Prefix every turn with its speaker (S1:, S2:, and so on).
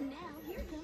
S1: Now, here goes.